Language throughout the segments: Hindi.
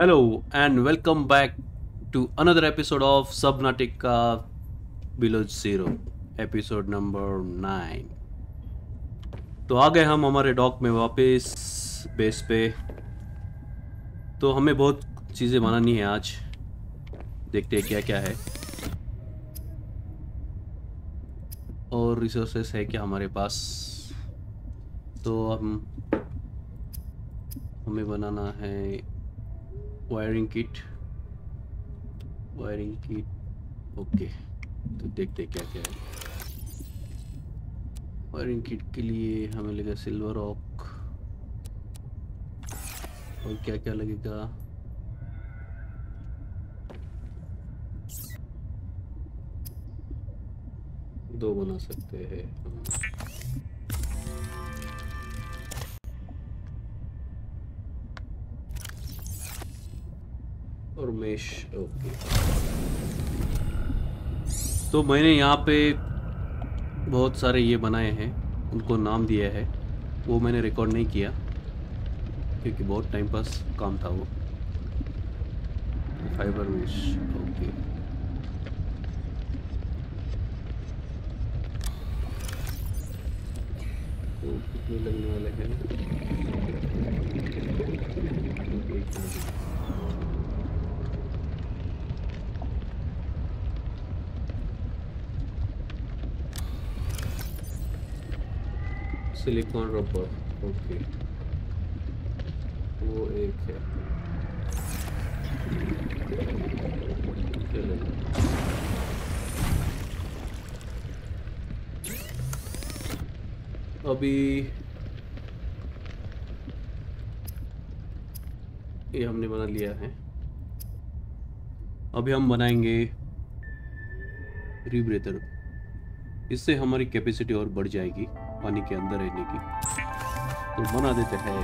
Hello and welcome back to another episode of Subnautica below zero episode number nine तो आ गए हम हमारे डॉक में वापस बेस पे। तो हमें बहुत चीज़ें बनानी है आज। देखते हैं क्या क्या है। और रिसोर्सेस है क्या हमारे पास। तो हम, हमें बनाना है wiring kit wiring kit okay तो देखते क्या क्या है। वायरिंग किट के लिए हमें लगेगा सिल्वर ऑक और क्या क्या लगेगा? दो बना सकते हैं। हम और मेश ओके। तो मैंने यहाँ पे बहुत सारे ये बनाए हैं, उनको नाम दिया है। वो मैंने रिकॉर्ड नहीं किया, क्योंकि बहुत टाइम पास काम था वो। Fibre mesh okay. लगने वाले हैं? Silicone rubber, okay. वो एक है। अभी ये हमने बना लिया है। अभी हम बनाएँगे रिब्रेथर। इससे हमारी कैपेसिटी और बढ़ जाएगी। पानी के अंदर रहने की तो बना देते हैं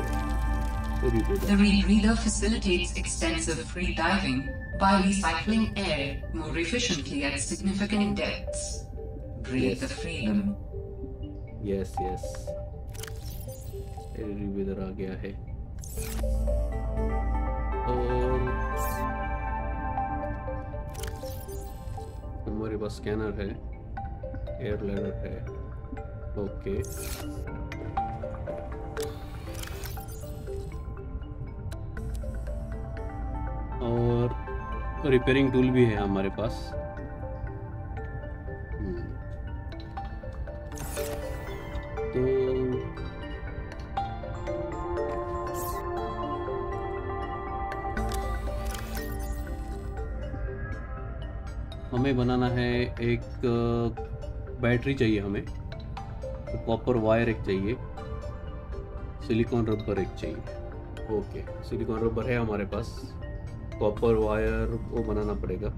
The rebreather facilitates extensive free diving by recycling air more efficiently at significant depths. Breathe Yes. the freedom. Yes yes rebreather आ गया है और हमारे पास स्कैनर है एयर लैडर है ओके। और रिपेयरिंग टूल भी है हमारे पास। हम्म। तो हमें बनाना है एक बैटरी चाहिए हमें। तो कॉपर वायर एक चाहिए सिलिकॉन रबर एक चाहिए। ओके सिलिकॉन रबर है हमारे पास। कॉपर वायर वो बनाना पड़ेगा।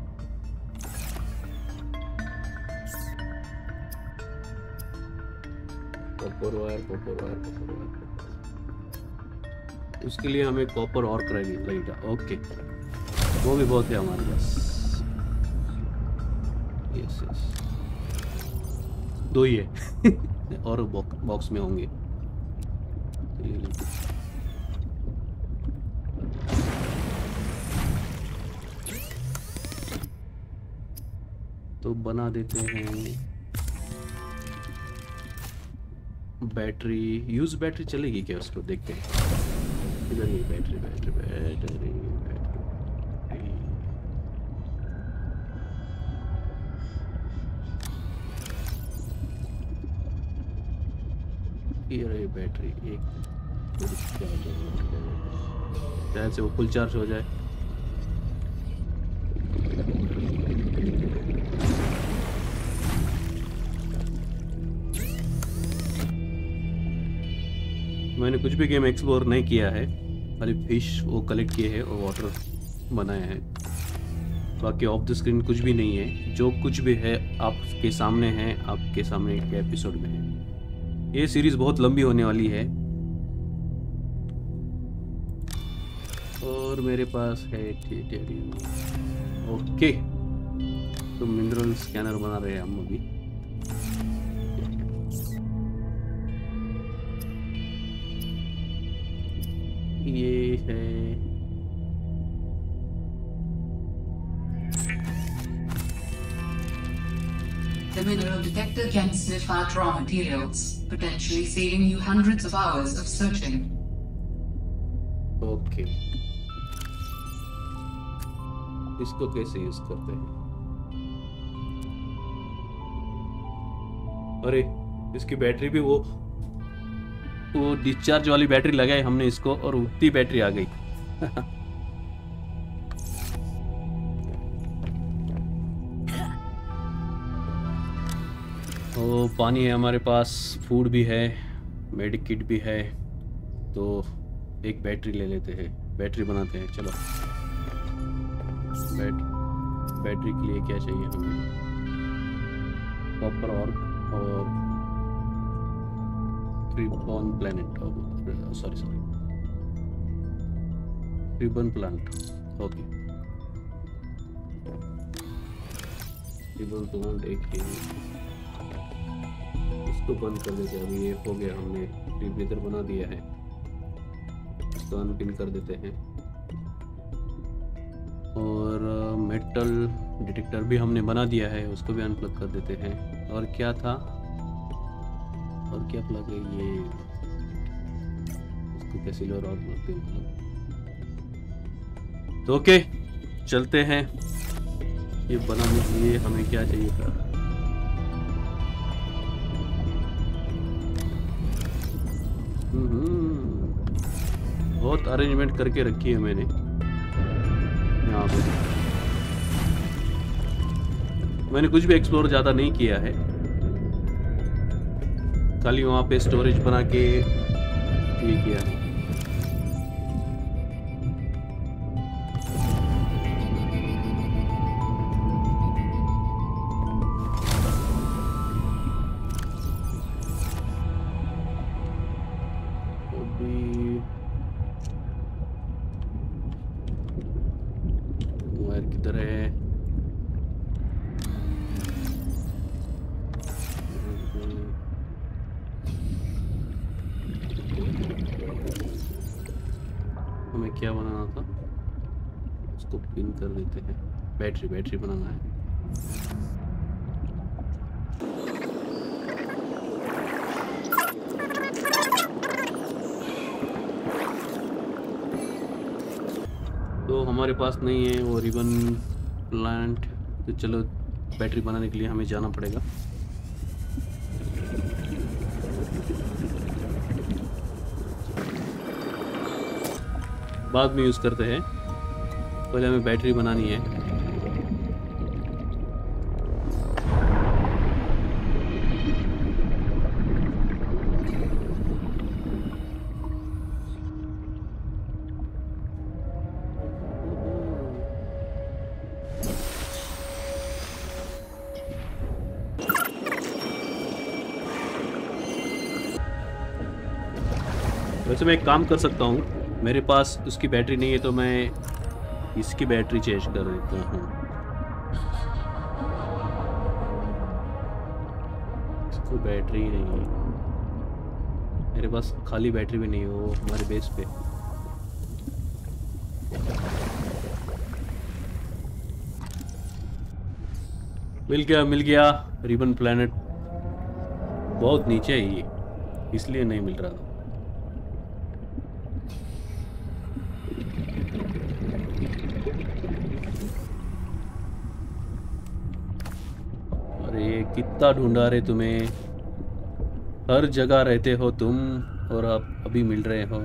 Copper wire copper wire copper wire उसके लिए हमें कॉपर और लगेगा ओके वो भी बहुत है हमारे पास। यस यस दो ही है। और बॉक्स में होंगे। लेते तो बना देते हैं। बैटरी, यूज़ बैटरी चलेगी क्या उसको? देखते हैं। इधर ये बैटरी बैटरी बैटरी। ये रही बैटरी? एक से वो फुल चार्ज हो जाए। मैंने कुछ भी गेम एक्सप्लोर नहीं किया है। खाली फ़िश वो कलेक्ट किए हैं और वाटर बनाए हैं। बाकी ऑफ़ द स्क्रीन कुछ भी नहीं है। जो कुछ भी है आपके सामने है, आपके सामने के एपिसोड में है। ये सीरीज़ बहुत लंबी होने वाली है। और मेरे पास है ओके तो मिनरल स्कैनर बना रहे हैं हम अभी। ये है The mineral detector can sniff out raw materials, potentially saving you hundreds of hours of searching. Okay इसको कैसे यूज़ करते हैं अरे इसकी बैटरी भी वो वो डिस्चार्ज वाली बैटरी लगाई हमने इसको और उतनी बैटरी आ गई तो पानी है हमारे पास फ़ूड भी है मेडिक किट भी है तो एक बैटरी ले लेते हैं। बैटरी बनाते हैं, चलो। बैट बैटरी के लिए क्या चाहिए हमें? कॉपर और और ribbon planet sorry sorry ribbon plant okay ribbon plant एक इसको बंद कर देते हैं। अभी ये हो गया, हमने रीब्रीदर बना दिया है। इसको अनपिन कर देते हैं। और मेटल डिटेक्टर भी हमने बना दिया है, उसको भी अनप्लग कर देते हैं। और क्या था? और क्या प्लग है ये? इसको कैसिलर और बोलते हैं मतलब तो ओके चलते हैं। ये बनाने के लिए हमें क्या चाहिए था? बहुत अरेंजमेंट करके रखी है मैंने। यहाँ पे। मैंने कुछ भी एक्सप्लोर ज़्यादा नहीं किया है। खाली वहाँ पे स्टोरेज बना के ये किया है। किधर है। हमें क्या बनाना था? उसको पिन कर देते हैं। बैटरी बैटरी बनाना है तो हमारे पास नहीं है, वो रिबन प्लांट। तो चलो, बैटरी बनाने के लिए हमें जाना पड़ेगा। बाद में यूज़ करते हैं। पहले हमें बैटरी बनानी है। वैसे मैं एक काम कर सकता हूँ। मेरे पास उसकी बैटरी नहीं है तो मैं इसकी बैटरी चेंज कर देता हूँ। इसको बैटरी नहीं है। मेरे पास खाली बैटरी भी नहीं है, वो हमारे बेस पे। मिल गया मिल गया, रिबन प्लेनेट बहुत नीचे है ये, इसलिए नहीं मिल रहा। था अरे कितना ढूंढा रहे तुम्हें? हर जगह रहते हो तुम और आप अभी मिल रहे हो।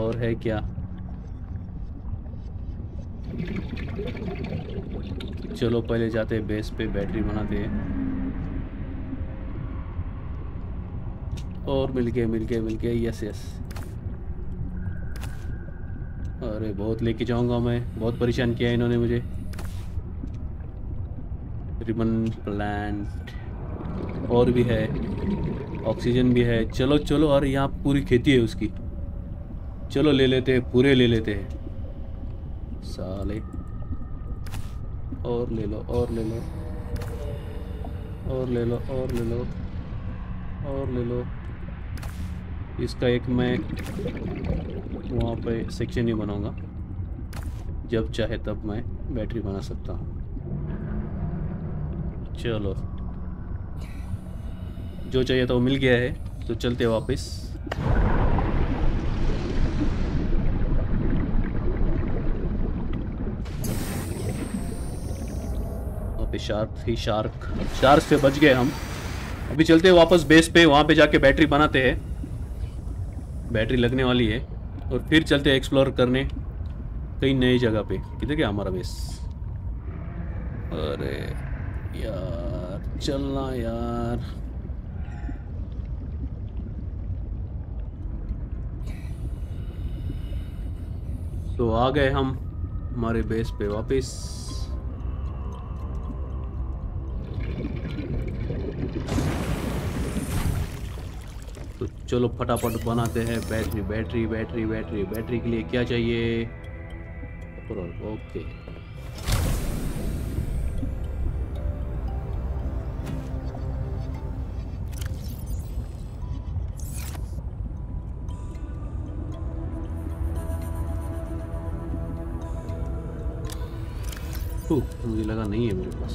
और है क्या? चलो पहले जाते बेस पे, बैटरी बनाते और मिल गए मिल गए मिल गए यस यस अरे बहुत लेके जाऊँगा मैं, बहुत परेशान किया इन्होंने मुझे। रिबन प्लांट और भी है ऑक्सीजन भी है। चलो चलो, और यहाँ पूरी खेती है उसकी। चलो, ले लेते हैं, पूरे ले लेते हैं। साले। और ले लो, और ले लो। और ले लो, और ले लो। और ले लो। इसका एक मैं वहाँ पे सेक्शन ही बनाऊँगा। जब चाहे तब मैं बैटरी बना सकता हूँ। चलो। जो चाहिए था वो मिल गया है तो चलते वापस। शार्क, ही शार्क। शार्क से बच गए हम। अभी चलते हैं वापस बेस पे, वहाँ पे जाके बैटरी बनाते हैं। बैटरी लगने वाली है। और फिर चलते हैं एक्सप्लोर करने कई नई जगह पे। किधर गया हमारा बेस अरे। यार, चलना यार। तो आ गए हम हमारे बेस पे वापस। तो चलो फटाफट बनाते हैं battery battery battery battery battery के लिए क्या चाहिए? ओके मुझे लगा नहीं है मेरे पास।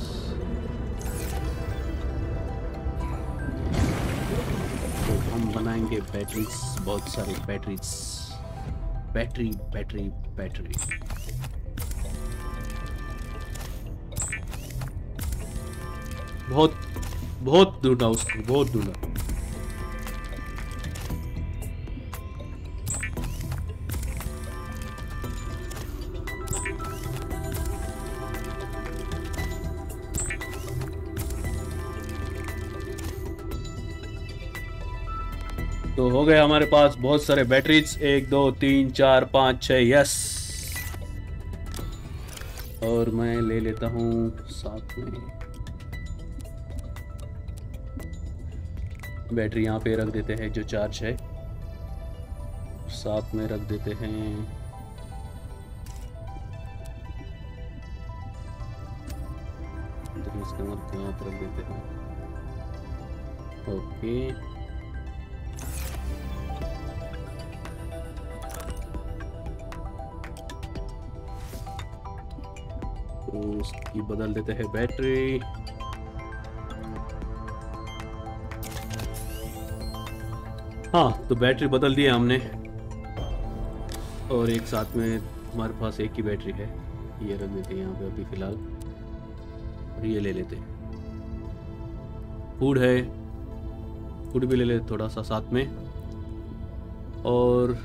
तो हम बनाएँगे बैटरीज बहुत सारी बैटरीज बैटरी बैटरी बैटरी बहुत बहुत ढूंढा उसको, बहुत ढूंढा तो हो गए हमारे पास बहुत सारे बैटरीज एक, दो, तीन, चार, पाँच छः यस और मैं ले लेता हूँ साथ में। बैटरी यहाँ पे रख देते हैं जो चार्ज है। साथ में रख देते हैं। यहाँ पर रख देते हैं। ओके उसकी बदल देते हैं बैटरी। हाँ तो बैटरी बदल दी हमने। और एक साथ में हमारे पास एक ही बैटरी है। ये रख देते हैं यहाँ पे अभी फ़िलहाल। और ये ले लेते हैं। फ़ूड है। फ़ूड भी ले लेते थोड़ा सा साथ में। और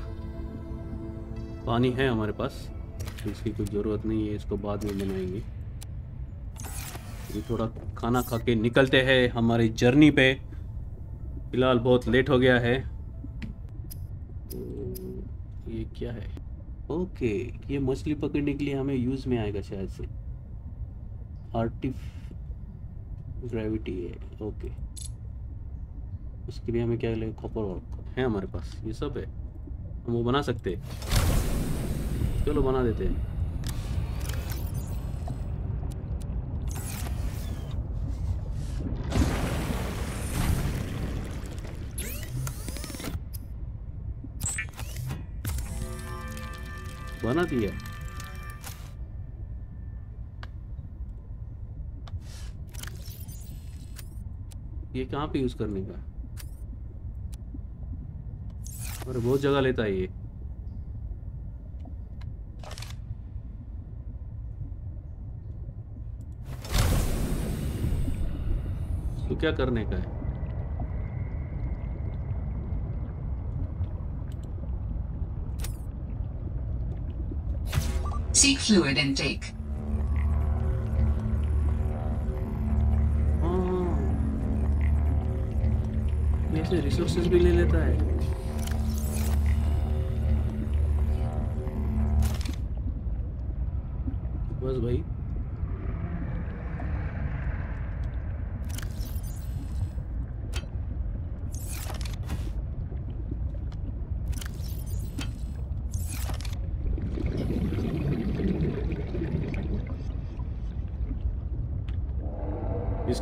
पानी है हमारे पास। इसकी कोई ज़रूरत नहीं है, इसको बाद में बनाएँगे। ये थोड़ा खाना खा के निकलते हैं हमारी जर्नी पे। फ़िलहाल बहुत लेट हो गया है। तो ये क्या है? ओके, ये मछली पकड़ने के लिए हमें यूज़ में आएगा शायद से। आर्टिफ ग्रेविटी है, ओके। उसके लिए हमें क्या लगेगा खपर वर्क है हमारे पास। ये सब है। हम वो बना सकते हैं। चलो बना देते हैं। बना दिया। ये कहाँ पे यूज़ करने का? और बहुत जगह लेता है ये। तो क्या करने का है? Seek fluid intake. से रिसोर्सेज भी ले लेता है बस भाई।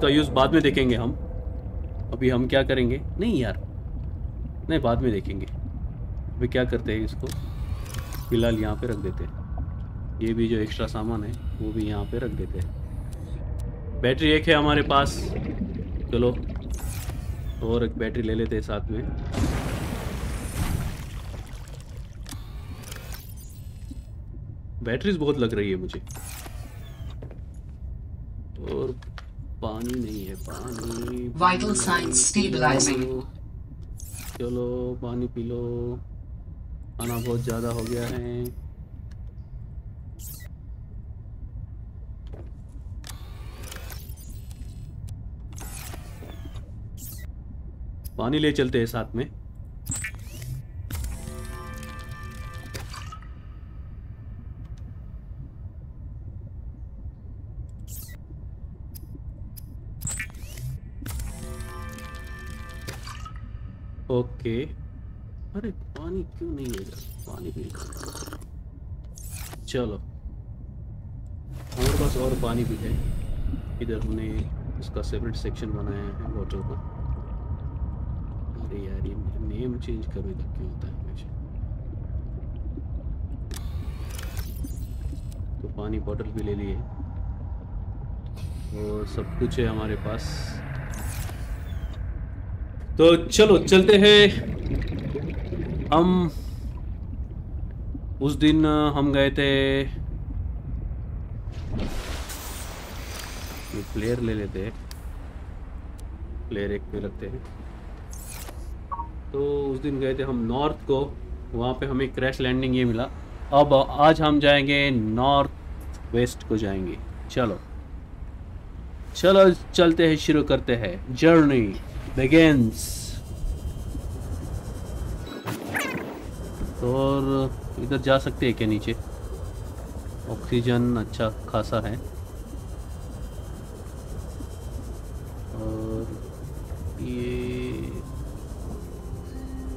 इसका यूज़ बाद में देखेंगे हम। अभी हम क्या करेंगे? नहीं यार। नहीं, बाद में देखेंगे। अभी क्या करते हैं इसको? फ़िलहाल यहाँ पे रख देते हैं। ये भी जो एक्स्ट्रा सामान है, वो भी यहाँ पे रख देते हैं। बैटरी एक है हमारे पास। चलो, और एक बैटरी ले लेते हैं साथ में। बैटरीज बहुत लग रही है मुझे। और पानी नहीं है पानी वाइटल साइंस स्टेबलाइजिंग चलो पानी पी लो। खाना बहुत ज़्यादा हो गया है। पानी ले चलते हैं साथ में। ओके अरे पानी क्यों नहीं इधर? पानी भी चलो। हमारे पास और पानी भी है इधर हमने इसका सेपरेट सेक्शन बनाया है वाटर का। अरे यार, ये नेम चेंज करने का क्यों होता है हमेशा? तो पानी बॉटल भी ले लिए। और सब कुछ है हमारे पास। तो चलो, चलते हैं। हम उस दिन हम गए थे। प्लेयर ले लेते हैं। प्लेयर एक पे रखते हैं। तो उस दिन गए थे हम नॉर्थ को। वहाँ पे हमें क्रैश लैंडिंग ये मिला। अब आज हम जाएँगे नॉर्थ वेस्ट को जाएँगे। चलो। चलो, चलते हैं, शुरू करते हैं। Journey begins. और इधर जा सकते हैं क्या नीचे? ऑक्सीजन अच्छा खासा है। और ये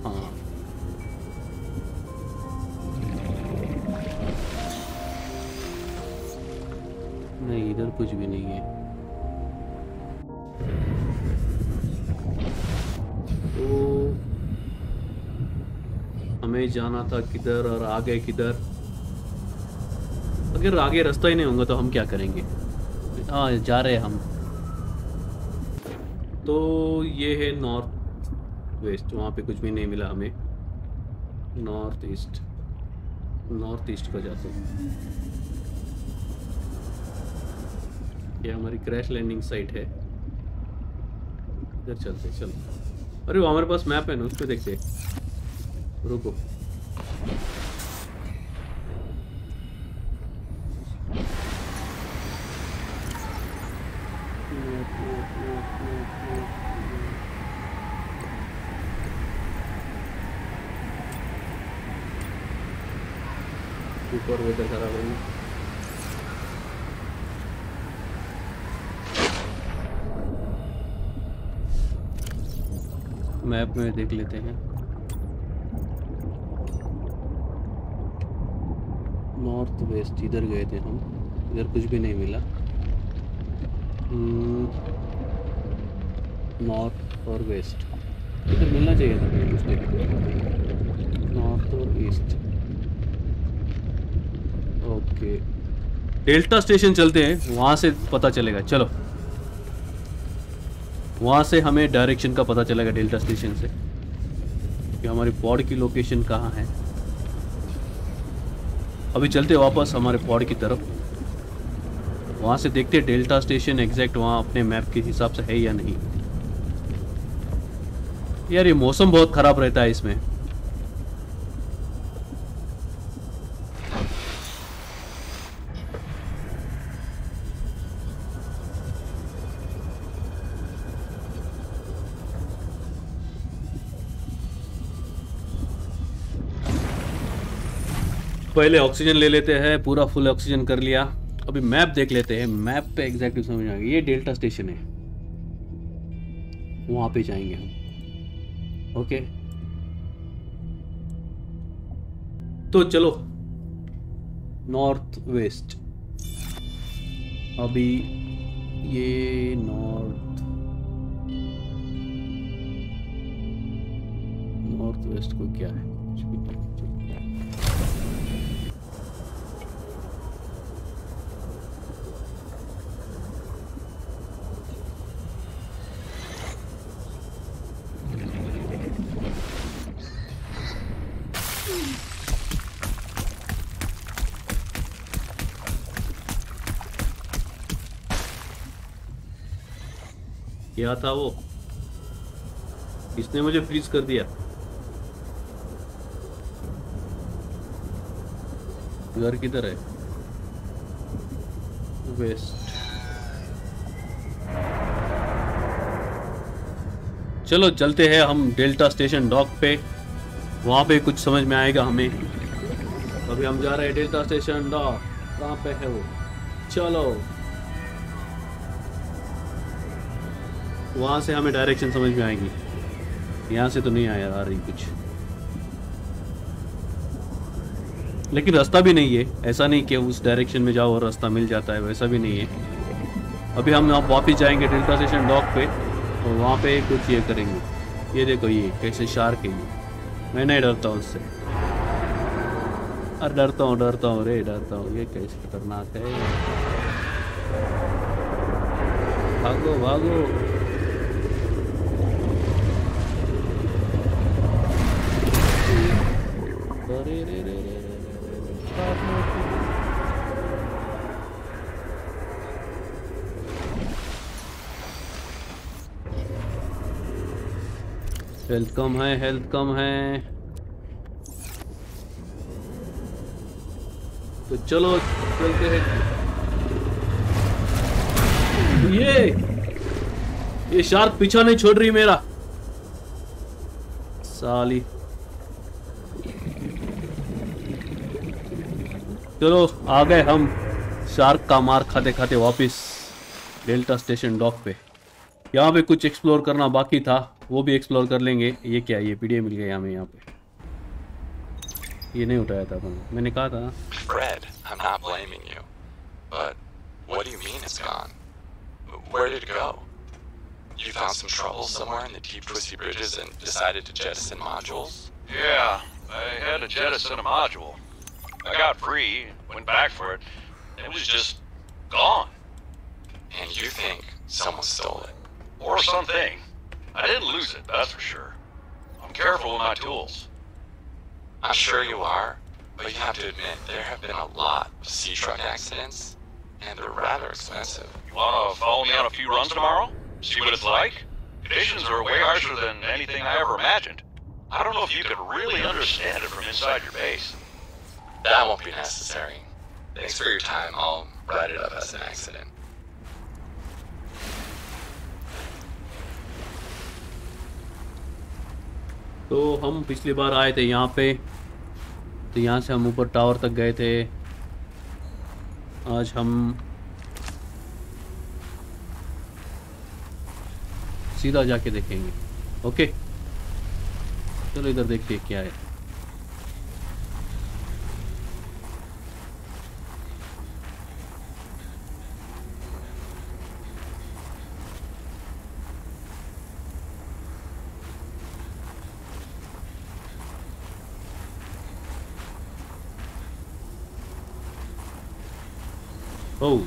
हाँ। नहीं, इधर कुछ भी नहीं है। हमें जाना था किधर और आगे किधर। अगर आगे रास्ता ही नहीं होगा तो हम क्या करेंगे? हाँ जा रहे हैं हम। तो ये है नॉर्थ वेस्ट, वहाँ पे कुछ भी नहीं मिला हमें। North east. नॉर्थ ईस्ट को जाते हैं। ये हमारी क्रैश लैंडिंग साइट है। इधर चलते चलो। अरे वो हमारे पास मैप है ना, उस पर देखते रुको। ऊपर वेदर खराब है मैप में देख लेते हैं। नॉर्थ वेस्ट इधर गए थे हम। इधर कुछ भी नहीं मिला। नॉर्थ और वेस्ट इधर मिलना चाहिए था कुछ नॉर्थ और ईस्ट ओके डेल्टा स्टेशन चलते हैं, वहाँ से पता चलेगा। चलो। वहाँ से हमें डायरेक्शन का पता चलेगा डेल्टा स्टेशन से कि हमारी पॉड की लोकेशन कहाँ है। अभी चलते वापस हमारे पॉड की तरफ़। वहाँ से देखते डेल्टा स्टेशन एग्जैक्ट वहाँ अपने मैप के हिसाब से है या नहीं। यार, ये मौसम बहुत ख़राब रहता है इसमें। पहले ऑक्सीजन ले लेते हैं, पूरा फुल ऑक्सीजन कर लिया। अभी मैप देख लेते हैं। मैप पे एग्जैक्टली समझ आ गया ये डेल्टा स्टेशन है। वहाँ पे जाएँगे हम। ओके तो चलो। नॉर्थ वेस्ट अभी ये नॉर्थ नॉर्थ वेस्ट को क्या है? कुछ भी नहीं। क्या था वो। इसने मुझे फ्रीज कर दिया। घर किधर है? वेस्ट चलो, चलते हैं हम डेल्टा स्टेशन डॉक पे। वहाँ पे कुछ समझ में आएगा हमें। अभी हम जा रहे हैं डेल्टा स्टेशन डॉक। कहाँ पे है वो? चलो। वहाँ से हमें डायरेक्शन समझ में आएगी। यहाँ से तो नहीं आया आ रही कुछ। लेकिन रास्ता भी नहीं है। ऐसा नहीं कि उस डायरेक्शन में जाओ और रास्ता मिल जाता है, वैसा भी नहीं है। अभी हम आप वापस जाएँगे डेल्टा स्टेशन डॉक पे और वहाँ पे कुछ ये करेंगे। ये देखो ये कैसे शार्क है ये। मैं नहीं डरता हूँ उससे। अरे डरता हूँ डरता हूँ रे डरता हूँ। ये कैसे खतरनाक है। भागो भागो। रे रे रे रे. हेल्थ कम है, हेल्थ कम है। तो चलो, चलते हैं। ये ये शार्क पीछा नहीं छोड़ रही मेरा। साली। चलो आ गए हम शार्क का मार खाते खाते वापस डेल्टा स्टेशन डॉक पे यहाँ पे कुछ एक्सप्लोर करना बाकी था वो भी एक्सप्लोर कर लेंगे ये क्या ये पीडीए मिल गया हमें यहाँ पे ये नहीं उठाया था मैंने मैंने कहा था Fred, I'm not blaming you. But what do you mean it's gone? Where did it go? You found some trouble somewhere in the deep twisty bridges and decided to jettison modules? Yeah, I had to jettison a module. I got free, went back for it. and It was just gone. And you think someone stole it? Or something. I didn't lose it, that's for sure. I'm careful with my tools. I'm sure you are, but you have to admit there have been a lot of sea truck accidents, and they're rather expensive. You wanna follow me on a few runs tomorrow? See what it's like? Conditions are way harsher than anything I ever imagined. I don't know if you could really understand it from inside your base. That won't be necessary. Thanks for your time. I'll write it up as an accident. तो हम पिछली बार आए थे यहाँ पे तो यहाँ से हम ऊपर टावर तक गए थे आज हम सीधा जाके देखेंगे ओके चलो इधर देखिए क्या है ओह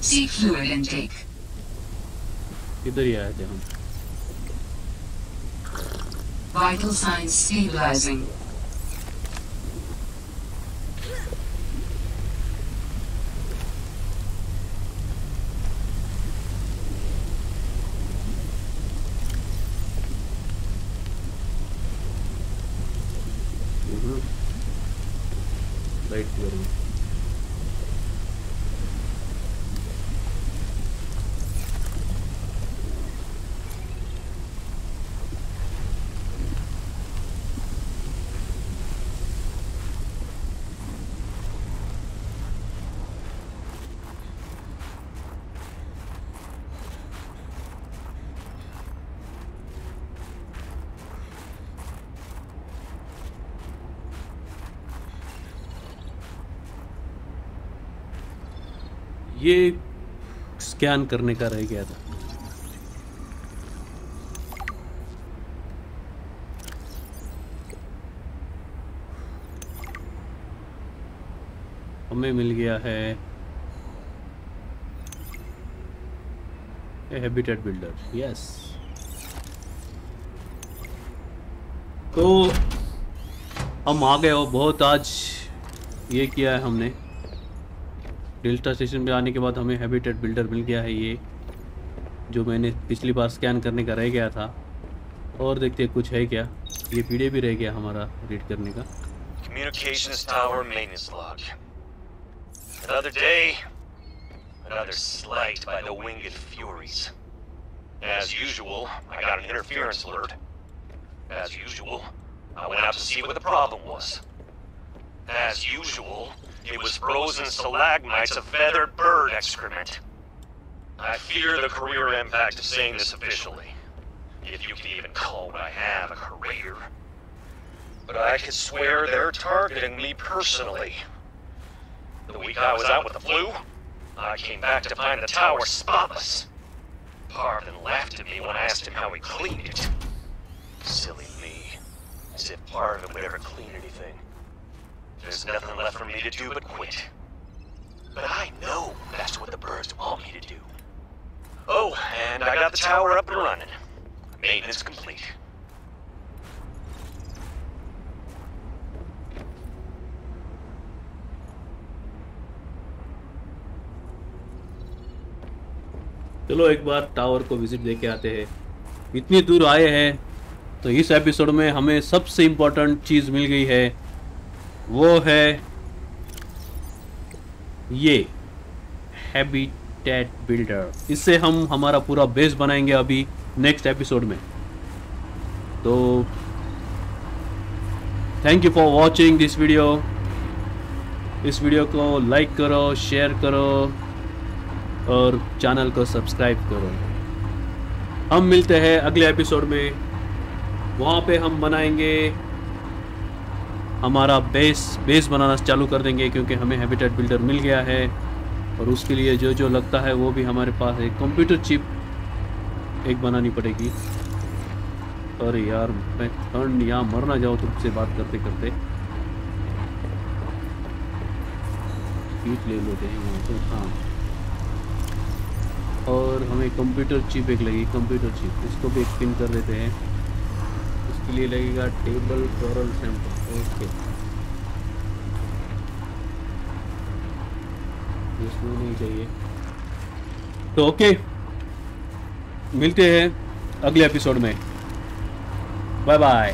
See fluid intake. इधर ही आए थे हम Vital signs stabilizing. ये स्कैन करने का रह गया था। हमें मिल गया है हैबिटेट बिल्डर यस तो हम आ गए और बहुत आज ये किया है हमने। डेल्टा स्टेशन पे आने के बाद हमें हैबिटेट बिल्डर मिल गया है ये जो मैंने पिछली बार स्कैन करने का रह गया था और देखते हैं कुछ है क्या ये पीडे भी रह गया हमारा रीड करने का Communications tower maintenance log. Another day, another slight by the winged furies. As usual, I got an interference alert. As usual, I went out to see what the problem was. As usual, it was frozen stalagmites of feathered bird excrement. I fear the career impact of saying this officially. If you can even call what I have a career. But I could swear they're targeting me personally. The week I was out with the flu, I came back to find the tower spotless. Parvin laughed at me when I asked him how he cleaned it. Silly me. As if Parvin would ever clean anything. There's nothing left for me to do but quit. But I know that's what the birds want me to do. Oh, and I got the tower up and running. Maintenance complete. चलो एक बार टावर को विज़िट दे के आते हैं इतनी दूर आए हैं तो इस एपिसोड में हमें सबसे इम्पोर्टेंट चीज़ मिल गई है वो है ये हैबिटेट बिल्डर इससे हम हमारा पूरा बेस बनाएँगे अभी नेक्स्ट एपिसोड में। तो thank you for watching this video इस वीडियो को लाइक करो शेयर करो, और चैनल को सब्सक्राइब करो। हम मिलते हैं अगले एपिसोड में। वहाँ पे हम बनाएँगे हमारा बेस बेस बनाना चालू कर देंगे क्योंकि हमें हैबिटेट बिल्डर मिल गया है। और उसके लिए जो जो लगता है वो भी हमारे पास है कंप्यूटर चिप एक बनानी पड़ेगी। अरे यार, मैं ठंड यहाँ मर ना जाऊँ तुमसे बात करते करते। ले लेते हैं तो हाँ। और हमें कंप्यूटर चिप एक लगेगी कंप्यूटर चिप इसको भी एक पिन कर देते हैं। इसके लिए लगेगा टेबल फ्लोरल सैंपल ओके नहीं चाहिए। तो ओके मिलते हैं अगले एपिसोड में। बाय बाय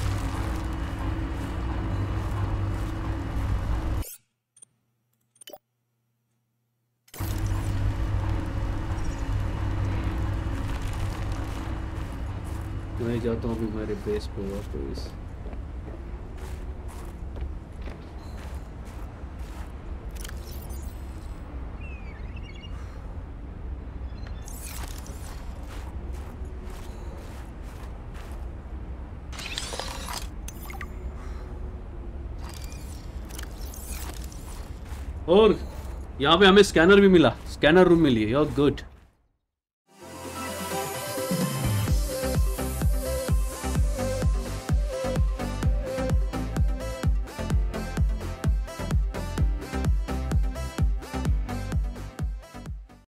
मैं जाता हूँ अभी मेरे बेस पे वापस। और यहाँ पे हमें स्कैनर भी मिला। स्कैनर रूम मिली है गुड